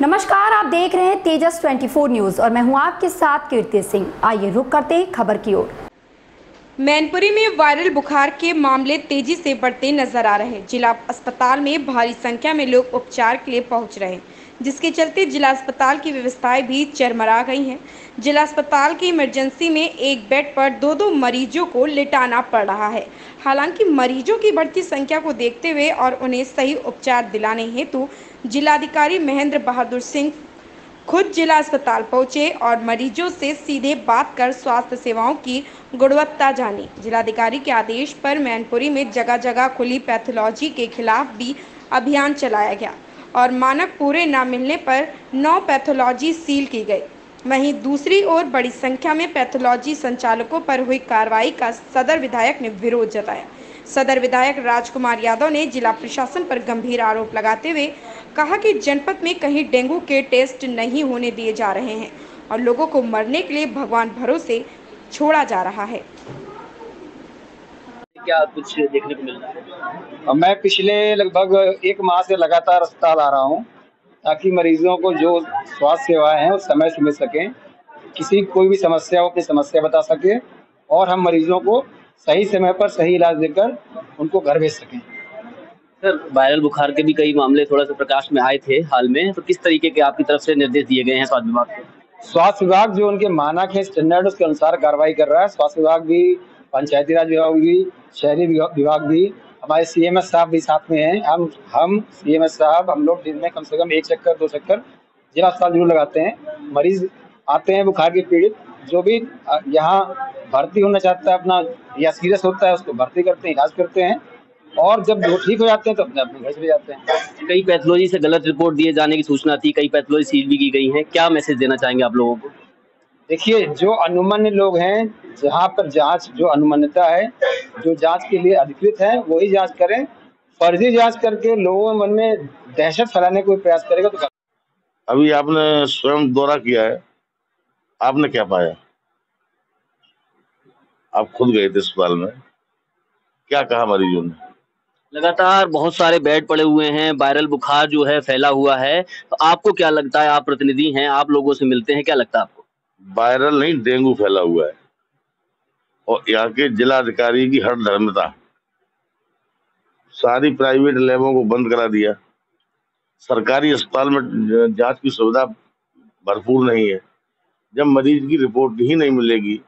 नमस्कार, आप देख रहे हैं तेजस 24 न्यूज़ और मैं हूँ आपके साथ कीर्ति सिंह। आइए रुक करते हैं खबर की ओर। मैनपुरी में वायरल बुखार के मामले तेज़ी से बढ़ते नज़र आ रहे हैं। जिला अस्पताल में भारी संख्या में लोग उपचार के लिए पहुँच रहे हैं। जिसके चलते जिला अस्पताल की व्यवस्थाएँ भी चरमरा गई हैं। जिला अस्पताल की इमरजेंसी में एक बेड पर दो दो मरीजों को लिटाना पड़ रहा है। हालाँकि मरीजों की बढ़ती संख्या को देखते हुए और उन्हें सही उपचार दिलाने हेतु जिलाधिकारी महेंद्र बहादुर सिंह खुद जिला अस्पताल पहुँचे और मरीजों से सीधे बात कर स्वास्थ्य सेवाओं की गुणवत्ता जानी। जिलाधिकारी के आदेश पर मैनपुरी में जगह जगह खुली पैथोलॉजी के खिलाफ भी अभियान चलाया गया। और मानक पूरे न मिलने पर नौ पैथोलॉजी सील की गई। वहीं दूसरी ओर बड़ी संख्या में पैथोलॉजी संचालकों पर हुई कार्रवाई का सदर विधायक ने विरोध जताया। सदर विधायक राजकुमार यादव ने जिला प्रशासन पर गंभीर आरोप लगाते हुए कहा कि जनपद में कहीं डेंगू के टेस्ट नहीं होने दिए जा रहे हैं और लोगों को मरने के लिए भगवान भरोसे छोड़ा जा रहा है। क्या कुछ देखने को मिल रहा है? मैं पिछले लगभग एक माह से लगातार अस्पताल आ रहा हूँ ताकि मरीजों को जो स्वास्थ्य सेवाएँ हैं वो समय से मिल सकें किसी कोई भी समस्या हो अपनी समस्या बता सके और हम मरीजों को सही समय पर सही इलाज देकर उनको घर भेज सकें। सर वायरल बुखार के भी कई मामले थोड़ा सा प्रकाश में आए थे हाल में तो किस तरीके के आपकी तरफ़ से निर्देश दिए गए हैं स्वास्थ्य विभाग को? स्वास्थ्य विभाग जो उनके मानक है स्टैंडर्ड उसके अनुसार कार्रवाई कर रहा है। स्वास्थ्य विभाग भी पंचायती राज विभाग भी, शहरी विभाग भी, हमारे सीएमएस साहब भी साथ में हैं। हम हम सीएमएस साहब, हम लोग दिन में कम से कम एक चक्कर, दो चक्कर जिला अस्पताल ज़रूर लगाते हैं। मरीज़ आते हैं बुखार के पीड़ित, जो भी यहाँ भर्ती होना चाहता है, अपना, या सीरियस होता है, उसको भर्ती करते हैं, इलाज करते हैं। और जब वो ठीक हो जाते हैं तो अपने अपने घर चले जाते हैं। कई पैथोलॉजी से गलत रिपोर्ट दिए जाने की सूचना थी, कई पैथोलॉजी सील भी की गई है। क्या मैसेज देना चाहेंगे आप लोगों को? देखिए जो अनुमन्य लोग हैं जहाँ पर जाँच जो अनुमान्यता है जो जाँच के लिए अधिकृत है वही जाँच करें। फर्जी जाँच करके लोगों के मन में दहशत फैलाने का प्रयास करेगा तो अभी आपने स्वयं दौरा किया है। आपने क्या पाया? आप खुद गए थे अस्पताल में। क्या कहा मरीजों ने? लगातार बहुत सारे बेड पड़े हुए हैं वायरल बुखार जो है फैला हुआ है। तो आपको क्या लगता है? आप प्रतिनिधि हैं आप लोगों से मिलते हैं क्या लगता है आपको? वायरल नहीं, डेंगू फैला हुआ है। और यहाँ के जिला अधिकारी की हर धर्मता। सारी प्राइवेट लैबों को बंद करा दिया। सरकारी अस्पताल में जाँच की सुविधा भरपूर नहीं है। जब मरीज़ की रिपोर्ट ही नहीं मिलेगी,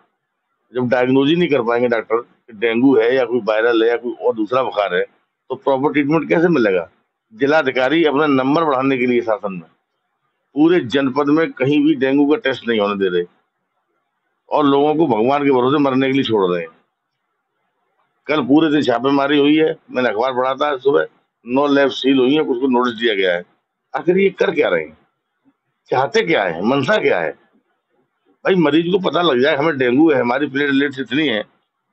जब डायग्नोज ही नहीं कर पाएँगे डॉक्टर कि डेंगू है या कोई वायरल है या कोई और दूसरा बुखार है तो प्रॉपर ट्रीटमेंट कैसे मिलेगा? जिलाधिकारी अपना नंबर बढ़ाने के लिए शासन में। पूरे जनपद में कहीं भी डेंगू का टेस्ट नहीं होने दे रहे। और लोगों को भगवान के भरोसे मरने के लिए छोड़ रहे हैं। कल पूरे दिन छापेमारी हुई है। मैंने अखबार पढ़ा था सुबह। नौ लैब सील हुई है उसको नोटिस दिया गया है। आखिर ये कर क्या रहे हैं? चाहते क्या है? मनसा क्या है? भाई, मरीज़ को पता लग जाए, हमें डेंगू है, हमारी प्लेटलेट्स इतनी है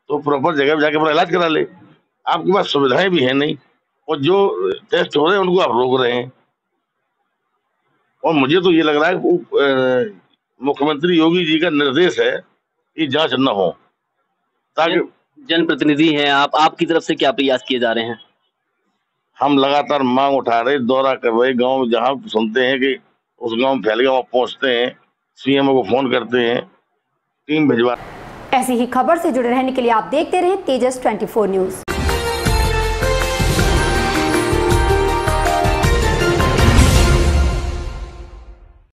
तो प्रॉपर जगह पे जाके अपना इलाज करा ले। आपके पास सुविधाएँ भी है नहीं। और जो टेस्ट हो रहे हैं, उनको आप रोक रहे हैं। और मुझे तो ये लग रहा है कि वो, अ, मुख्यमंत्री योगी जी का निर्देश है कि जाँच न हो। ताकि जनप्रतिनिधि हैं आप आपकी तरफ़ से क्या प्रयास किए जा रहे हैं? हम लगातार मांग उठा रहे दौरा कर रहे गाँव में जहाँ सुनते हैं कि उस गाँव में फैल गया वहाँ पहुँचते हैं सीएमओ को फ़ोन करते हैं टीम भिजवा ऐसी ही खबर से जुड़े रहने के लिए आप देखते रहे तेजस 24 न्यूज़।